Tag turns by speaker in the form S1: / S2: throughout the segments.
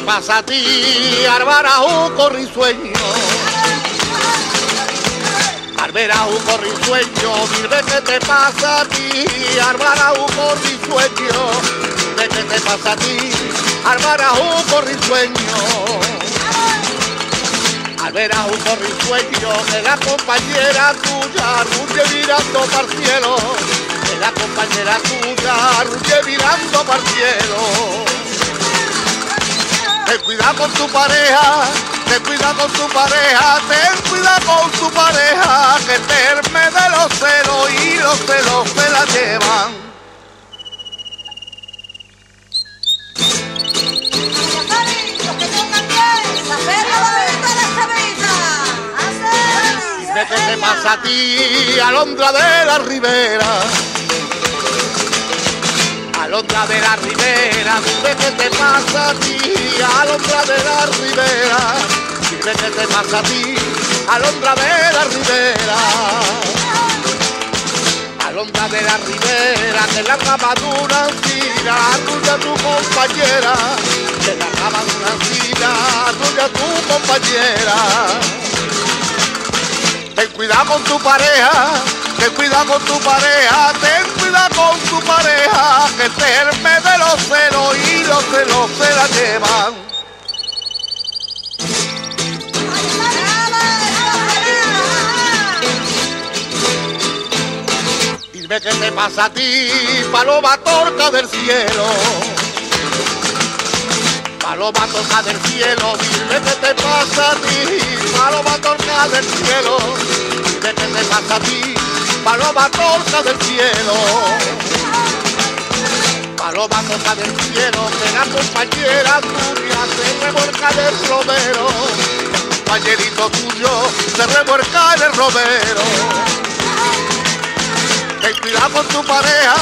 S1: pasa a ti, Arbarajú corrisueño? Arbarajú corrisueño, dime qué te pasa a ti, Arbarajú corrisueño. Dime qué te pasa a ti, Arbarajú corrisueño. Arbarajú corrisueño, que la compañera tuya ruge mirando para el cielo. Que la compañera tuya ruge mirando para el cielo. Ten cuidado con tu pareja, ten cuidado con tu pareja, ten cuidado con tu pareja, que terme de los celos y los celos se la llevan. Qué te pasa a ti, Alondra de la Ribera. Alondra de la Ribera, dime qué te pasa a ti, Alondra de la Ribera. Dime qué te pasa a ti, Alondra de la Ribera. Alondra de la Ribera, que la cama de encina, tuya tu compañera. Que la cama de encina, tuya tu compañera. Ten cuidado con tu pareja, ten cuidado con tu pareja, ten cuidado los se la llevan. Dime qué te pasa a ti, paloma torta del cielo. Paloma torta del cielo, dime qué te pasa a ti, paloma torta del cielo. Dime qué te pasa a ti, paloma torta del cielo. Paloma torta del cielo, que la compañera tuya se revuelca en el romero. El compañerito tuyo se revuelca en el romero. Ten cuidado con tu pareja,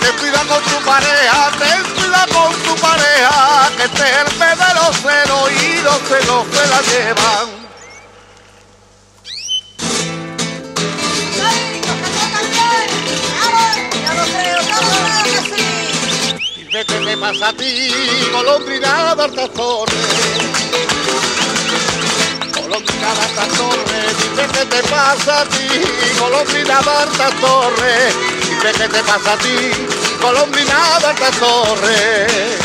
S1: ten cuidado con tu pareja, ten cuidado con tu pareja, que terme de los celos y los celos se la llevan. Qué te pasa a ti, golondrina de altas torres. Golondrina de altas torres, qué te pasa a ti, golondrina de altas torres. Qué te pasa a ti, golondrina de altas torres.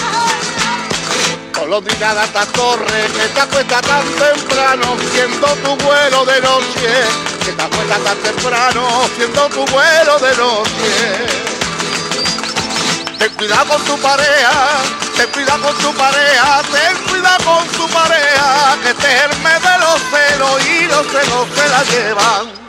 S1: Golondrina de que te acuestas tan temprano, siendo tu vuelo de noche. Que te acuestas tan temprano, siendo tu vuelo de noche. Ten cuidado con tu pareja, ten cuidado con tu pareja, ten cuidado con tu pareja, que terme de los celos y los celos se la llevan.